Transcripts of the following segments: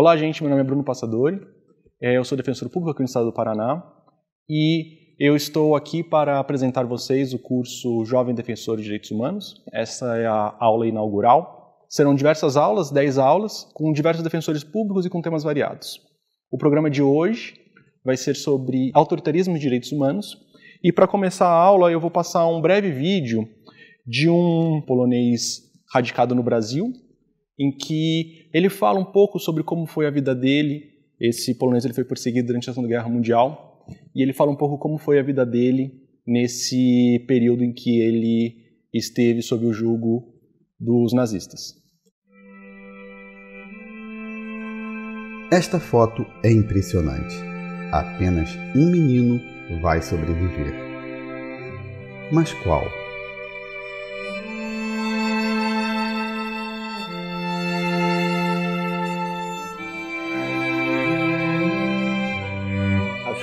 Olá, gente. Meu nome é Bruno Passadori. É, eu sou defensor público aqui no estado do Paraná e eu estou aqui para apresentar vocês o curso Jovem Defensor de Direitos Humanos. Essa é a aula inaugural. Serão diversas aulas, 10 aulas, com diversos defensores públicos e com temas variados. O programa de hoje vai ser sobre autoritarismo e direitos humanos. E para começar a aula, eu vou passar um breve vídeo de um polonês radicado no Brasil, em que ele fala um pouco sobre como foi a vida dele. Esse polonês ele foi perseguido durante a Segunda Guerra Mundial e ele fala um pouco como foi a vida dele nesse período em que ele esteve sob o jugo dos nazistas. Esta foto é impressionante. Apenas um menino vai sobreviver. Mas qual?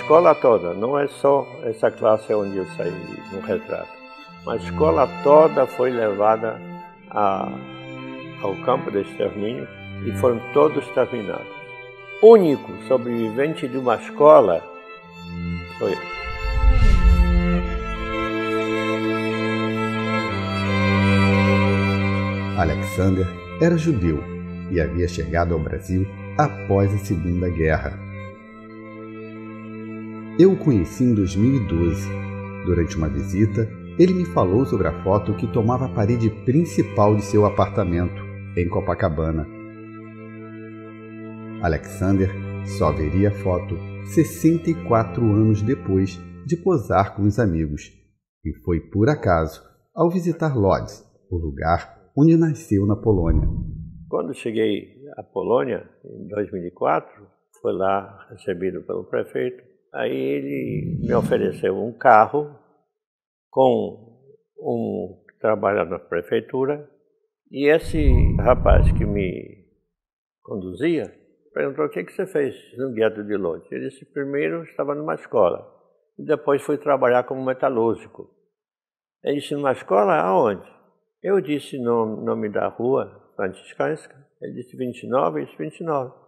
Escola toda, não é só essa classe onde eu saí no retrato, mas a escola toda foi levada a, ao campo de extermínio e foram todos terminados. Único sobrevivente de uma escola foi eu. Alexander era judeu e havia chegado ao Brasil após a Segunda Guerra. Eu o conheci em 2012. Durante uma visita, ele me falou sobre a foto que tomava a parede principal de seu apartamento, em Copacabana. Alexander só veria a foto 64 anos depois de posar com os amigos, e foi por acaso ao visitar Lodz, o lugar onde nasceu na Polônia. Quando cheguei à Polônia, em 2004, foi lá recebido pelo prefeito Aí ele me ofereceu um carro com um que trabalha na prefeitura e esse rapaz que me conduzia perguntou o que, que você fez no gueto de Londres. Ele disse, primeiro estava numa escola e depois fui trabalhar como metalúrgico. Ele disse, numa escola aonde? Eu disse no nome da rua, Franciscanska. Ele disse 29, eu disse 29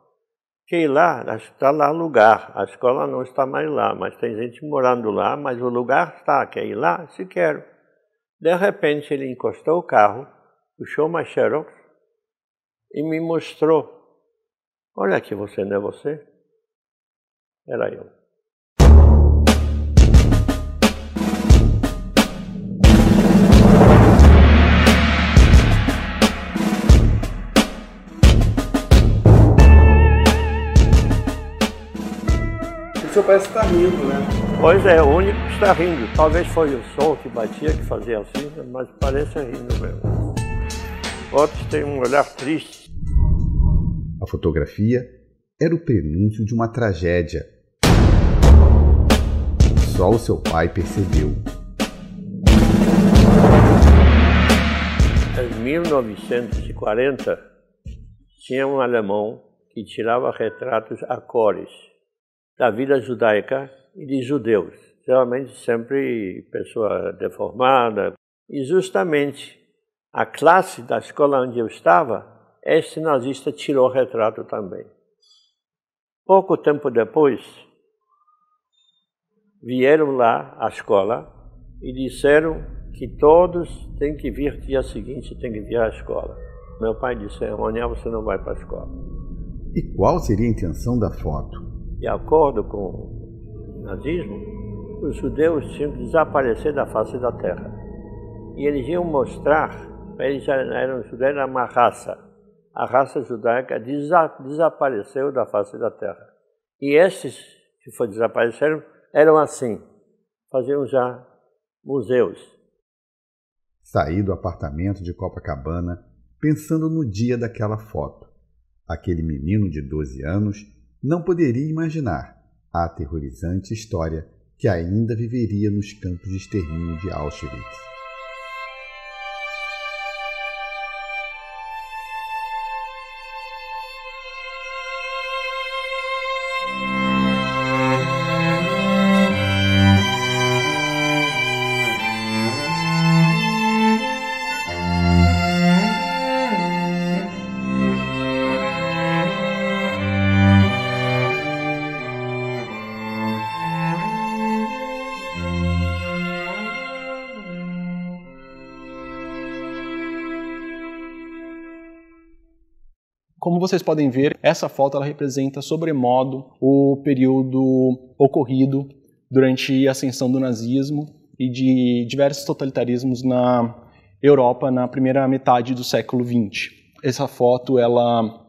que lá está lá o lugar. A escola não está mais lá, mas tem gente morando lá, mas o lugar está. Quer ir lá? Se quero. De repente ele encostou o carro, puxou uma xerox e me mostrou. Olha aqui, você não é você? Era eu. Senhor parece estar rindo, né? Pois é, o único que está rindo. Talvez foi o sol que batia, que fazia assim, mas parece rindo mesmo. Outros têm um olhar triste. A fotografia era o prenúncio de uma tragédia. Só o seu pai percebeu. Em 1940, tinha um alemão que tirava retratos a cores da vida judaica e de judeus, geralmente sempre pessoa deformada. E justamente a classe da escola onde eu estava, este nazista tirou retrato também. Pouco tempo depois, vieram lá à escola e disseram que todos têm que vir dia seguinte, têm que vir à escola. Meu pai disse, amanhã você não vai para a escola. E qual seria a intenção da foto? De acordo com o nazismo, os judeus tinham que desaparecer da face da terra. E eles iam mostrar, eles eram judeus, era uma raça. A raça judaica desa desapareceu da face da terra. E esses que foi desapareceram eram assim, faziam já museus. Saí do apartamento de Copacabana pensando no dia daquela foto. Aquele menino de 12 anos não poderia imaginar a aterrorizante história que ainda viveria nos campos de extermínio de Auschwitz. Vocês podem ver, essa foto ela representa sobremodo o período ocorrido durante a ascensão do nazismo e de diversos totalitarismos na Europa na primeira metade do século XX. Essa foto ela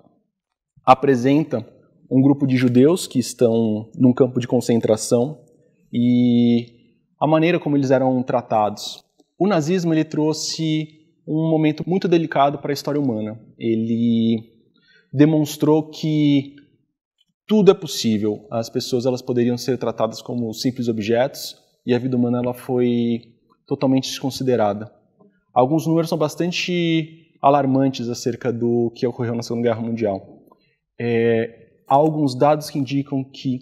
apresenta um grupo de judeus que estão num campo de concentração e a maneira como eles eram tratados. O nazismo ele trouxe um momento muito delicado para a história humana. Ele demonstrou que tudo é possível. As pessoas elas poderiam ser tratadas como simples objetos e a vida humana ela foi totalmente desconsiderada. Alguns números são bastante alarmantes acerca do que ocorreu na Segunda Guerra Mundial. É, há alguns dados que indicam que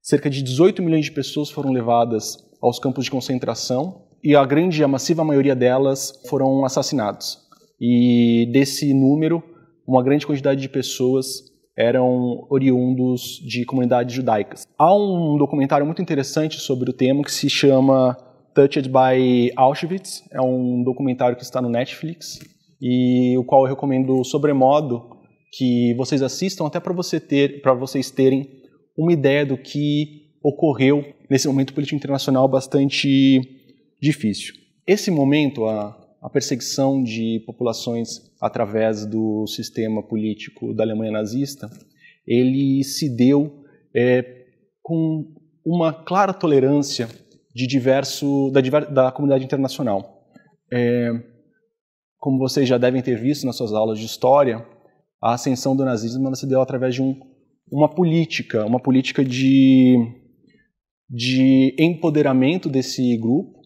cerca de 18 milhões de pessoas foram levadas aos campos de concentração e a grande, a massiva maioria delas foram assassinados. E desse número, uma grande quantidade de pessoas eram oriundos de comunidades judaicas. Há um documentário muito interessante sobre o tema que se chama Touched by Auschwitz. É um documentário que está no Netflix e o qual eu recomendo sobremodo que vocês assistam até para você ter, para vocês terem uma ideia do que ocorreu nesse momento político internacional bastante difícil. Esse momento, a, a perseguição de populações através do sistema político da Alemanha nazista, ele se deu é, com uma clara tolerância de diverso da, da comunidade internacional. É, como vocês já devem ter visto nas suas aulas de história, a ascensão do nazismo se deu através de um, uma política, uma política de, de empoderamento desse grupo.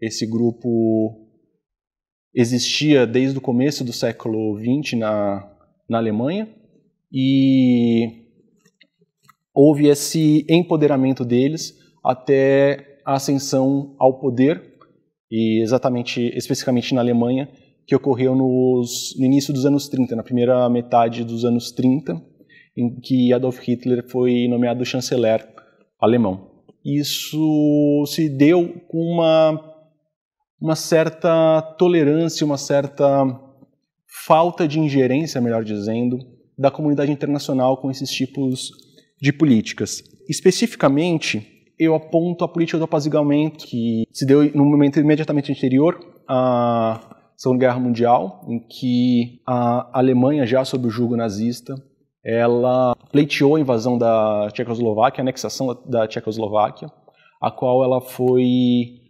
Esse grupo existia desde o começo do século XX na, na Alemanha e houve esse empoderamento deles até a ascensão ao poder e exatamente, especificamente na Alemanha, que ocorreu nos, no início dos anos 30, na primeira metade dos anos 30, em que Adolf Hitler foi nomeado chanceler alemão. Isso se deu com uma, uma certa tolerância, uma certa falta de ingerência, melhor dizendo, da comunidade internacional com esses tipos de políticas. Especificamente, eu aponto a política do apaziguamento, que se deu no momento imediatamente anterior a Segunda Guerra Mundial, em que a Alemanha, já sob o jugo nazista, ela pleiteou a invasão da Tchecoslováquia, a anexação da Tchecoslováquia, a qual ela foi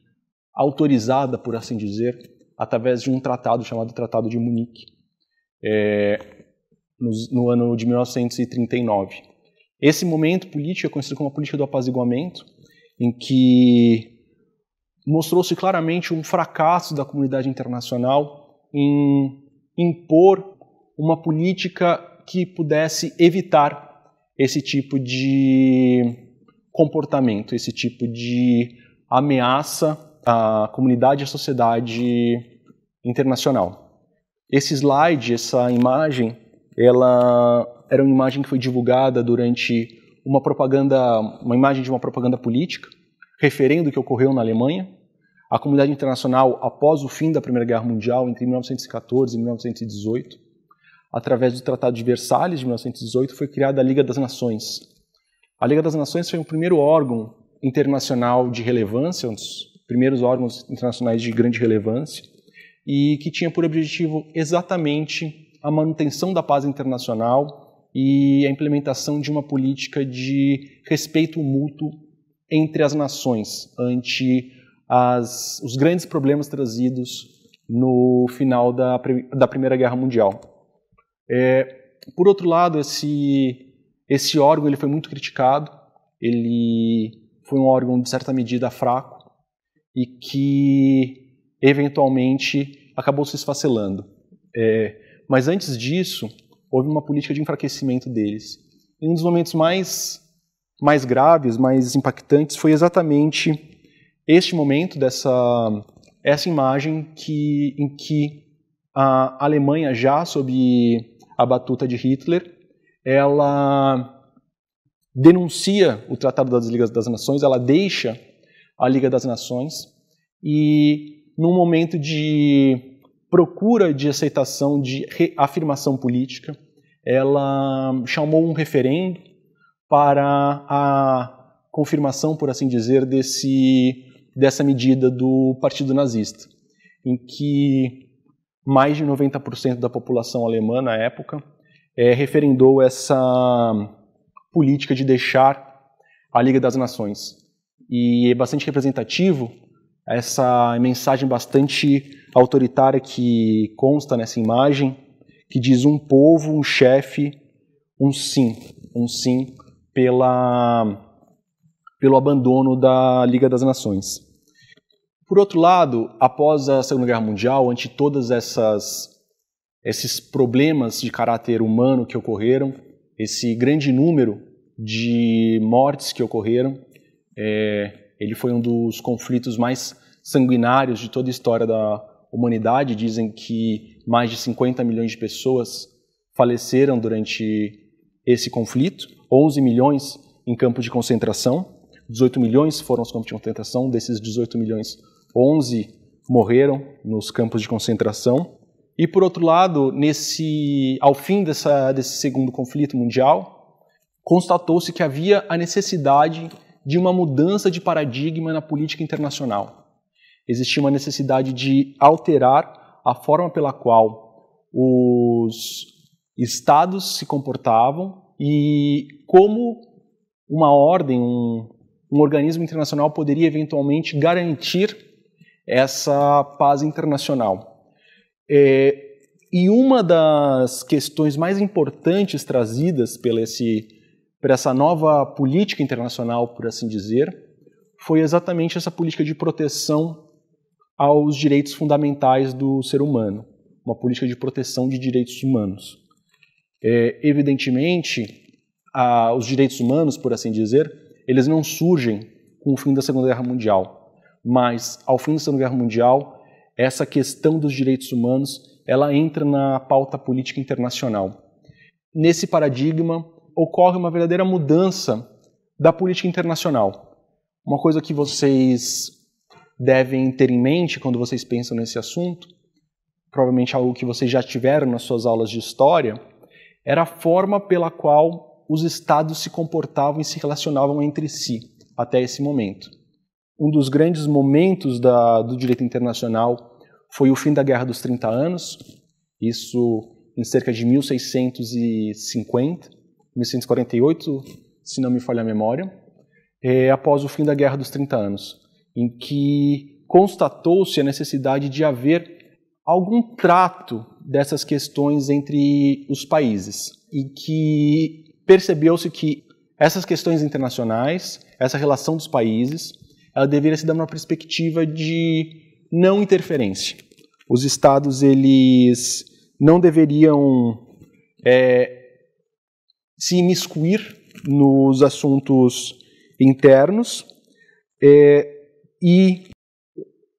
autorizada, por assim dizer, através de um tratado chamado Tratado de Munique, é, no, no ano de 1939. Esse momento político é conhecido como a política do apaziguamento, em que mostrou-se claramente um fracasso da comunidade internacional em impor uma política que pudesse evitar esse tipo de comportamento, esse tipo de ameaça à comunidade e à sociedade internacional. Esse slide, essa imagem, ela era uma imagem que foi divulgada durante uma propaganda, uma imagem de uma propaganda política, referendo o que ocorreu na Alemanha, a comunidade internacional, após o fim da Primeira Guerra Mundial, entre 1914 e 1918, através do Tratado de Versalhes de 1918, foi criada a Liga das Nações. A Liga das Nações foi o primeiro órgão internacional de relevância, um dos primeiros órgãos internacionais de grande relevância, e que tinha por objetivo exatamente a manutenção da paz internacional e a implementação de uma política de respeito mútuo entre as nações ante as, os grandes problemas trazidos no final da, da Primeira Guerra Mundial. É, por outro lado, esse, esse órgão ele foi muito criticado, ele foi um órgão de certa medida fraco e que eventualmente acabou se esfacelando. É, mas antes disso, houve uma política de enfraquecimento deles. E um dos momentos mais, mais graves, mais impactantes, foi exatamente este momento dessa essa imagem que em que a Alemanha já sob a batuta de Hitler ela denuncia o Tratado das Ligas das Nações, ela deixa a Liga das Nações e num momento de procura de aceitação de reafirmação política, ela chamou um referendo para a confirmação, por assim dizer, desse, dessa medida do Partido Nazista, em que mais de 90% da população alemã na época é, referendou essa política de deixar a Liga das Nações. E é bastante representativo essa mensagem bastante autoritária que consta nessa imagem, que diz um povo, um chefe, um sim, um sim pela, pelo abandono da Liga das Nações. Por outro lado, após a Segunda Guerra Mundial, ante todas essas esses problemas de caráter humano que ocorreram, esse grande número de mortes que ocorreram, é, ele foi um dos conflitos mais sanguinários de toda a história da humanidade. Dizem que mais de 50 milhões de pessoas faleceram durante esse conflito, 11 milhões em campos de concentração, 18 milhões foram os campos de concentração, desses 18 milhões, 11 morreram nos campos de concentração. E por outro lado, nesse ao fim dessa, desse segundo conflito mundial, constatou-se que havia a necessidade de uma mudança de paradigma na política internacional. Existia uma necessidade de alterar a forma pela qual os estados se comportavam e como uma ordem, um, um organismo internacional poderia eventualmente garantir essa paz internacional. É, e uma das questões mais importantes trazidas pela esse, por essa nova política internacional, por assim dizer, foi exatamente essa política de proteção aos direitos fundamentais do ser humano, uma política de proteção de direitos humanos. É, evidentemente, a, os direitos humanos, por assim dizer, eles não surgem com o fim da Segunda Guerra Mundial, mas ao fim da Segunda Guerra Mundial, essa questão dos direitos humanos, ela entra na pauta política internacional. Nesse paradigma ocorre uma verdadeira mudança da política internacional. Uma coisa que vocês devem ter em mente quando vocês pensam nesse assunto, provavelmente algo que vocês já tiveram nas suas aulas de história, era a forma pela qual os estados se comportavam e se relacionavam entre si até esse momento. Um dos grandes momentos da, do direito internacional foi o fim da Guerra dos 30 Anos, isso em cerca de 1650, 1648, se não me falha a memória, é, após o fim da Guerra dos 30 Anos, em que constatou-se a necessidade de haver algum trato dessas questões entre os países e que percebeu-se que essas questões internacionais, essa relação dos países, ela deveria se dar uma perspectiva de não interferência. Os estados eles não deveriam é, se imiscuir nos assuntos internos é, e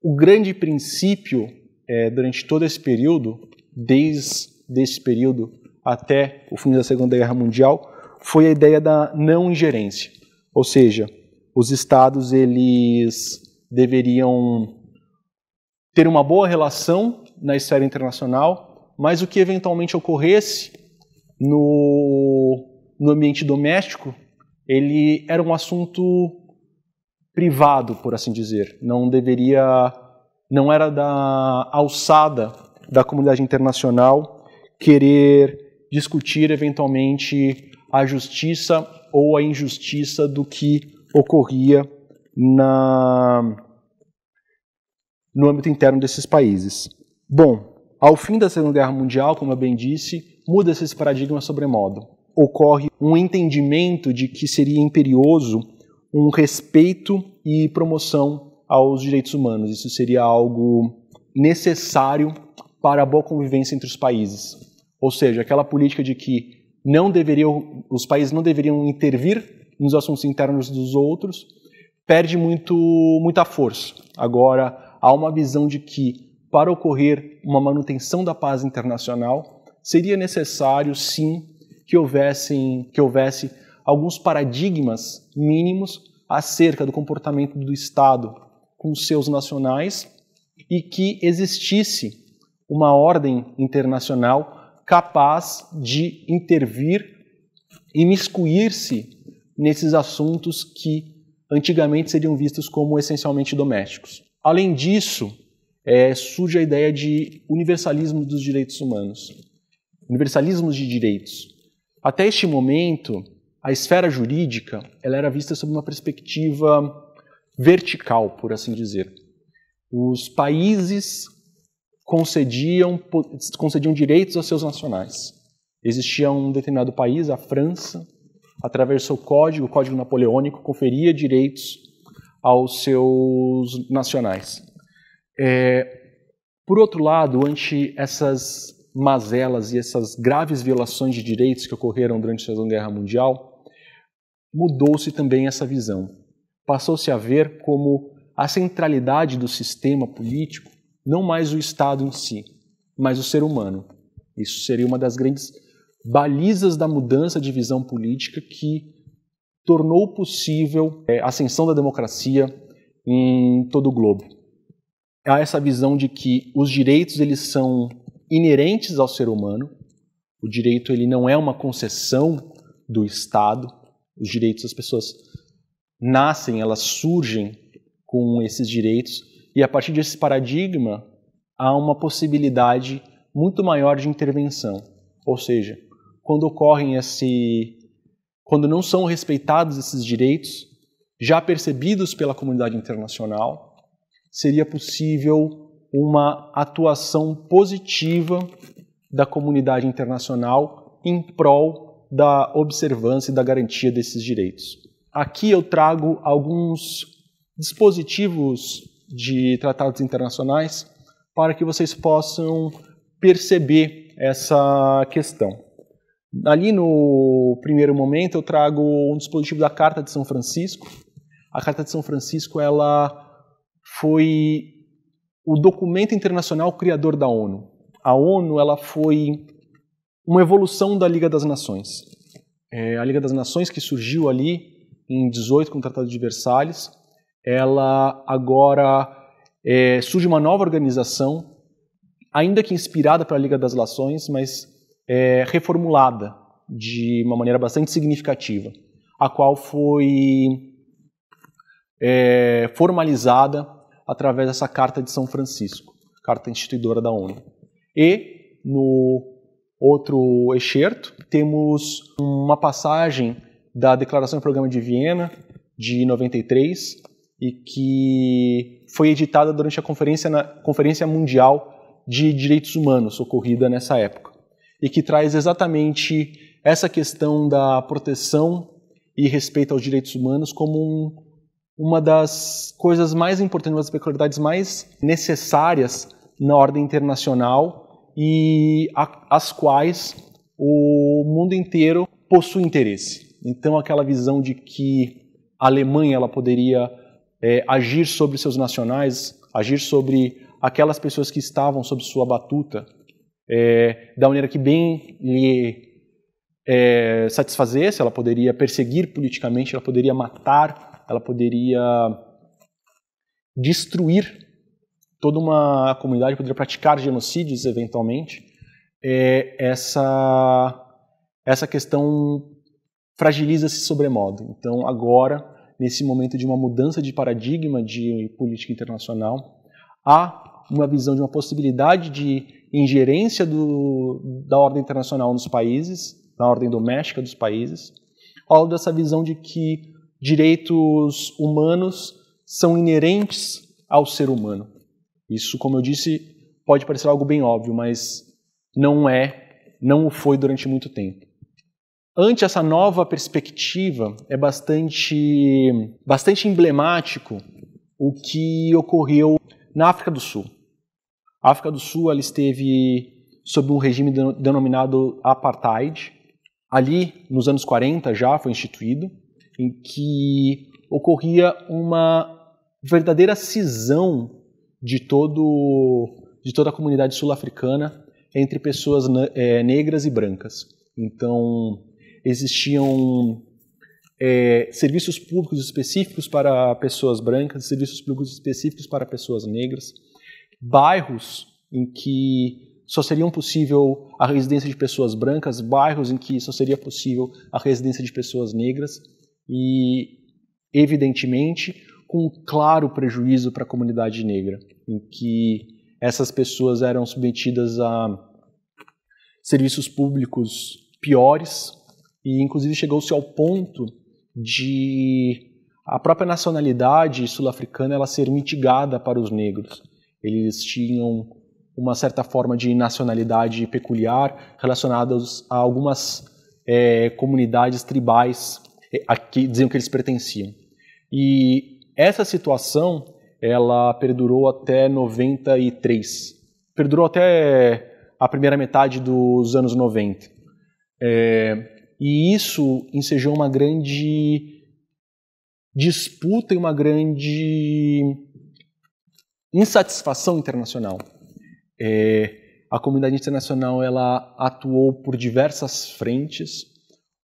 o grande princípio é, durante todo esse período, desde esse período até o fim da Segunda Guerra Mundial, foi a ideia da não ingerência. Ou seja, os estados eles deveriam ter uma boa relação na esfera internacional, mas o que eventualmente ocorresse no, no ambiente doméstico, ele era um assunto privado, por assim dizer. Não deveria, não era da alçada da comunidade internacional querer discutir eventualmente a justiça ou a injustiça do que ocorria na no âmbito interno desses países. Bom, ao fim da Segunda Guerra Mundial, como eu bem disse, muda esse paradigma sobremodo. Ocorre um entendimento de que seria imperioso um respeito e promoção aos direitos humanos. Isso seria algo necessário para a boa convivência entre os países. Ou seja, aquela política de que não deveriam, os países não deveriam intervir nos assuntos internos dos outros, perde muito, muita força. Agora, há uma visão de que, para ocorrer uma manutenção da paz internacional, seria necessário, sim, que, houvessem, que houvesse alguns paradigmas mínimos acerca do comportamento do Estado com seus nacionais e que existisse uma ordem internacional capaz de intervir e miscuir-se nesses assuntos que antigamente seriam vistos como essencialmente domésticos. Além disso, é, surge a ideia de universalismo dos direitos humanos, universalismo de direitos. Até este momento, a esfera jurídica ela era vista sob uma perspectiva vertical, por assim dizer. Os países concediam, concediam direitos aos seus nacionais. Existia um determinado país, a França, através do seu código, o Código Napoleônico, conferia direitos aos seus nacionais. É, por outro lado, ante essas mazelas e essas graves violações de direitos que ocorreram durante a Segunda Guerra Mundial, mudou-se também essa visão. Passou-se a ver como a centralidade do sistema político não mais o Estado em si, mas o ser humano. Isso seria uma das grandes balizas da mudança de visão política que tornou possível é, a ascensão da democracia em todo o globo. Há essa visão de que os direitos eles são inerentes ao ser humano. O direito ele não é uma concessão do Estado. Os direitos das pessoas nascem, elas surgem com esses direitos e a partir desse paradigma há uma possibilidade muito maior de intervenção. Ou seja, quando ocorrem esse quando não são respeitados esses direitos já percebidos pela comunidade internacional, seria possível uma atuação positiva da comunidade internacional em prol da observância e da garantia desses direitos. Aqui eu trago alguns dispositivos de tratados internacionais para que vocês possam perceber essa questão. Ali no primeiro momento eu trago um dispositivo da Carta de São Francisco. A Carta de São Francisco ela foi o documento internacional criador da ONU. A ONU ela foi uma evolução da Liga das Nações. É, a Liga das Nações que surgiu ali em 18 com o Tratado de Versalhes, ela agora é, surge uma nova organização, ainda que inspirada pela Liga das Nações, mas é, reformulada de uma maneira bastante significativa, a qual foi é, formalizada através dessa Carta de São Francisco, Carta Instituidora da ONU. E no outro excerto temos uma passagem da Declaração do Programa de Viena de 93 e que foi editada durante a Conferência, na, Conferência Mundial de Direitos Humanos ocorrida nessa época e que traz exatamente essa questão da proteção e respeito aos direitos humanos como um, uma das coisas mais importantes, uma das peculiaridades mais necessárias na ordem internacional e a, as quais o mundo inteiro possui interesse. Então, aquela visão de que a Alemanha ela poderia é, agir sobre seus nacionais, agir sobre aquelas pessoas que estavam sob sua batuta, é, da maneira que bem lhe é, satisfazesse, ela poderia perseguir politicamente, ela poderia matar, ela poderia destruir toda uma comunidade, poderia praticar genocídios eventualmente. É, essa, essa questão fragiliza-se sobremodo. Então, agora, nesse momento de uma mudança de paradigma de política internacional, há uma visão de uma possibilidade de ingerência do, da ordem internacional nos países, na ordem doméstica dos países, ao dessa visão de que direitos humanos são inerentes ao ser humano. Isso, como eu disse, pode parecer algo bem óbvio, mas não é, não o foi durante muito tempo. Ante essa nova perspectiva, é bastante, bastante emblemático o que ocorreu na África do Sul. A África do Sul ela esteve sob um regime denominado apartheid. Ali, nos anos 40 já foi instituído, em que ocorria uma verdadeira cisão de todo de toda a comunidade sul-africana entre pessoas é, negras e brancas. Então existiam é, serviços públicos específicos para pessoas brancas, serviços públicos específicos para pessoas negras bairros em que só seriam possível a residência de pessoas brancas, bairros em que só seria possível a residência de pessoas negras e, evidentemente, com um claro prejuízo para a comunidade negra, em que essas pessoas eram submetidas a serviços públicos piores e, inclusive, chegou-se ao ponto de a própria nacionalidade sul-africana ela ser mitigada para os negros. Eles tinham uma certa forma de nacionalidade peculiar relacionadas a algumas é, comunidades tribais a que diziam que eles pertenciam. E essa situação ela perdurou até 93, perdurou até a primeira metade dos anos 90. É, e isso ensejou uma grande disputa e uma grande insatisfação internacional. É, a comunidade internacional ela atuou por diversas frentes.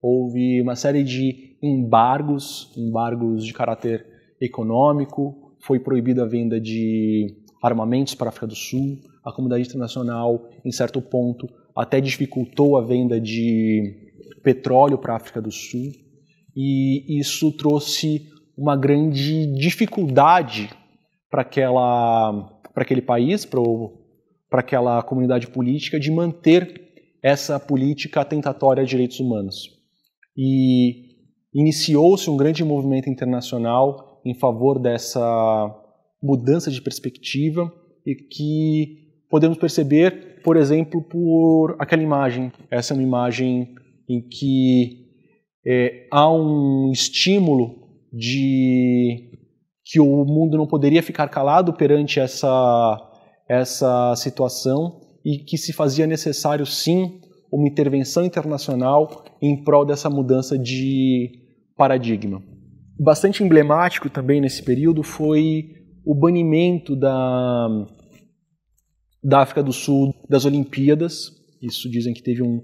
Houve uma série de embargos, embargos de caráter econômico. Foi proibida a venda de armamentos para a África do Sul. A comunidade internacional, em certo ponto, até dificultou a venda de petróleo para a África do Sul. E isso trouxe uma grande dificuldade para aquele país, para o para aquela comunidade política de manter essa política atentatória a direitos humanos. E iniciou-se um grande movimento internacional em favor dessa mudança de perspectiva e que podemos perceber, por exemplo, por aquela imagem. Essa é uma imagem em que é, há um estímulo de que o mundo não poderia ficar calado perante essa essa situação e que se fazia necessário sim uma intervenção internacional em prol dessa mudança de paradigma. Bastante emblemático também nesse período foi o banimento da, da África do Sul das Olimpíadas. Isso dizem que teve um,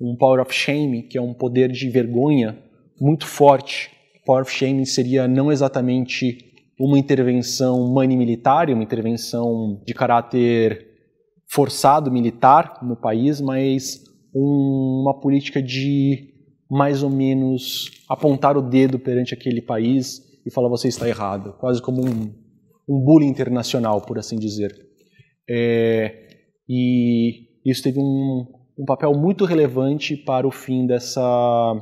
um power of shame, que é um poder de vergonha muito forte. Power of shame seria não exatamente uma intervenção mani-militar, uma intervenção de caráter forçado militar no país, mas um, uma política de mais ou menos apontar o dedo perante aquele país e falar você está errado, quase como um, um bullying internacional, por assim dizer. É, e isso teve um, um papel muito relevante para o fim dessa,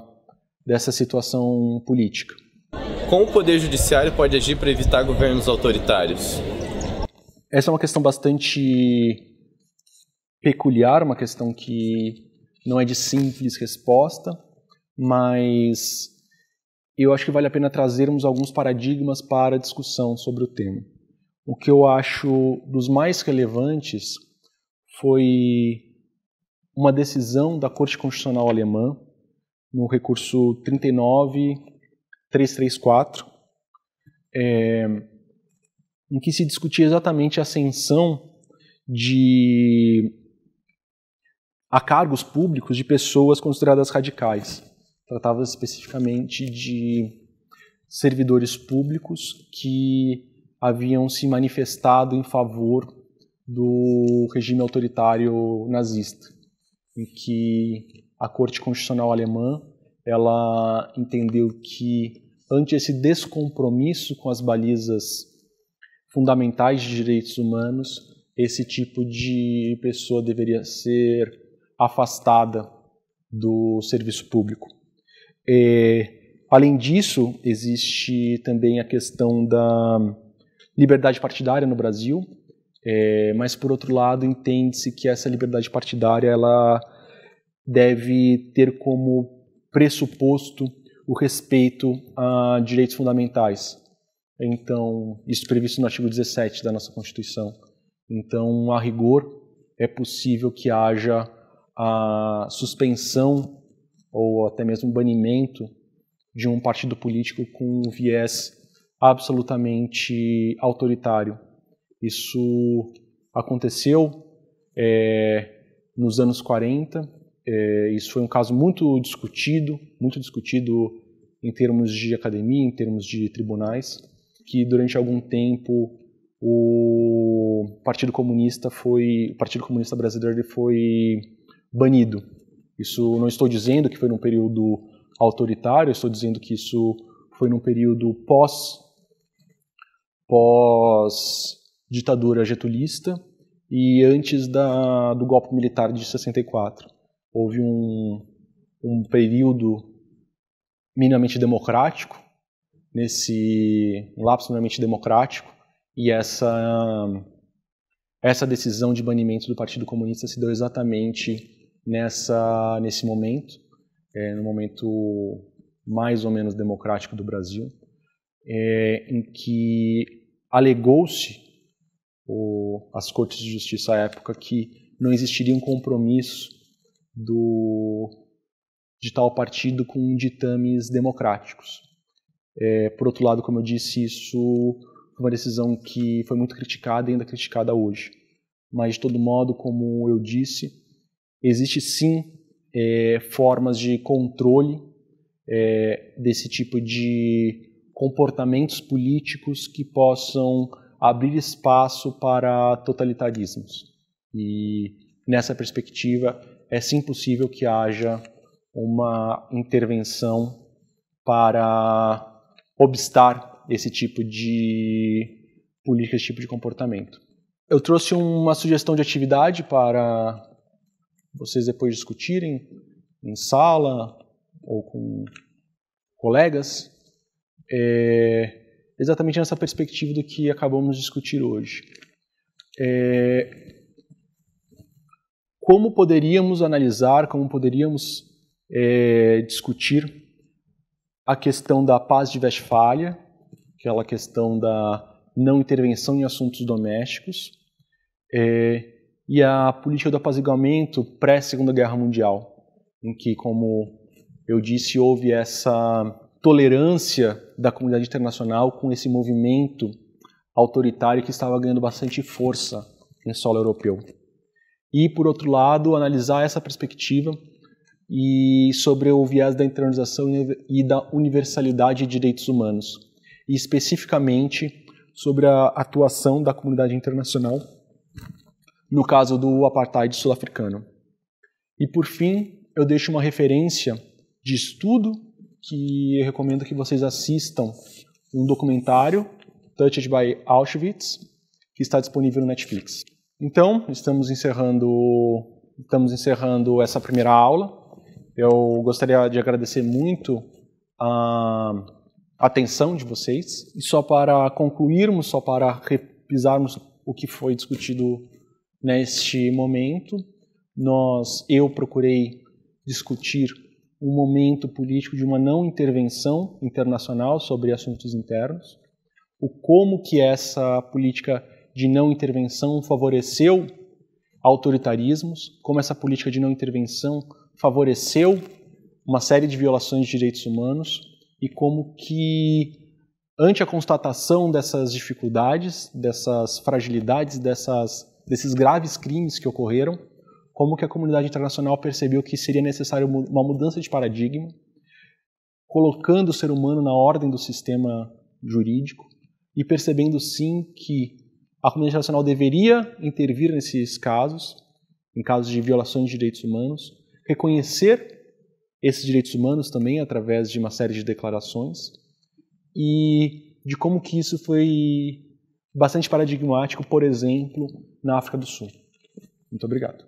dessa situação política. Como o Poder Judiciário pode agir para evitar governos autoritários? Essa é uma questão bastante peculiar, uma questão que não é de simples resposta, mas eu acho que vale a pena trazermos alguns paradigmas para a discussão sobre o tema. O que eu acho dos mais relevantes foi uma decisão da Corte Constitucional Alemã no recurso 39 334, é, em que se discutia exatamente a ascensão de a cargos públicos de pessoas consideradas radicais. Tratava especificamente de servidores públicos que haviam se manifestado em favor do regime autoritário nazista, em que a Corte Constitucional Alemã ela entendeu que ante esse descompromisso com as balizas fundamentais de direitos humanos, esse tipo de pessoa deveria ser afastada do serviço público. É, além disso, existe também a questão da liberdade partidária no Brasil, é, mas por outro lado entende-se que essa liberdade partidária ela deve ter como pressuposto o respeito a direitos fundamentais. Então, isso previsto no artigo 17 da nossa Constituição. Então, a rigor, é possível que haja a suspensão ou até mesmo banimento de um partido político com um viés absolutamente autoritário. Isso aconteceu é, nos anos 40, é, isso foi um caso muito discutido, muito discutido em termos de academia, em termos de tribunais, que durante algum tempo o Partido Comunista foi, o Partido Comunista Brasileiro foi banido. Isso não estou dizendo que foi num período autoritário, estou dizendo que isso foi num período pós pós ditadura getulista e antes da, do golpe militar de 64. Houve um, um período minimamente democrático, nesse um lapso minimamente democrático, e essa, essa decisão de banimento do Partido Comunista se deu exatamente nessa, nesse momento, é, no momento mais ou menos democrático do Brasil, é, em que alegou-se as cortes de justiça à época que não existiria um compromisso do, de tal partido com ditames democráticos. É, por outro lado, como eu disse, isso foi uma decisão que foi muito criticada e ainda criticada hoje. Mas, de todo modo, como eu disse, existe sim é, formas de controle é, desse tipo de comportamentos políticos que possam abrir espaço para totalitarismos. E nessa perspectiva, é sim possível que haja uma intervenção para obstar esse tipo de política, esse tipo de comportamento. Eu trouxe uma sugestão de atividade para vocês depois discutirem em sala ou com colegas, é, exatamente nessa perspectiva do que acabamos de discutir hoje. É, como poderíamos analisar, como poderíamos é, discutir a questão da paz de Westfália, aquela questão da não intervenção em assuntos domésticos, é, e a política do apaziguamento pré-Segunda Guerra Mundial, em que, como eu disse, houve essa tolerância da comunidade internacional com esse movimento autoritário que estava ganhando bastante força em solo europeu. E, por outro lado, analisar essa perspectiva e sobre o viés da internalização e da universalidade de direitos humanos, e especificamente sobre a atuação da comunidade internacional no caso do apartheid sul-africano. E por fim, eu deixo uma referência de estudo que eu recomendo que vocês assistam, um documentário Touched by Auschwitz, que está disponível no Netflix. Então, estamos encerrando estamos encerrando essa primeira aula. Eu gostaria de agradecer muito a atenção de vocês. E só para concluirmos, só para repisarmos o que foi discutido Neste momento, nós, eu procurei discutir um momento político de uma não intervenção internacional sobre assuntos internos, o como que essa política de não intervenção favoreceu autoritarismos, como essa política de não intervenção favoreceu uma série de violações de direitos humanos e como que ante a constatação dessas dificuldades, dessas fragilidades, dessas desses graves crimes que ocorreram, como que a comunidade internacional percebeu que seria necessário uma mudança de paradigma, colocando o ser humano na ordem do sistema jurídico e percebendo sim que a comunidade internacional deveria intervir nesses casos, em casos de violações de direitos humanos, reconhecer esses direitos humanos também através de uma série de declarações e de como que isso foi bastante paradigmático, por exemplo, na África do Sul. Muito obrigado.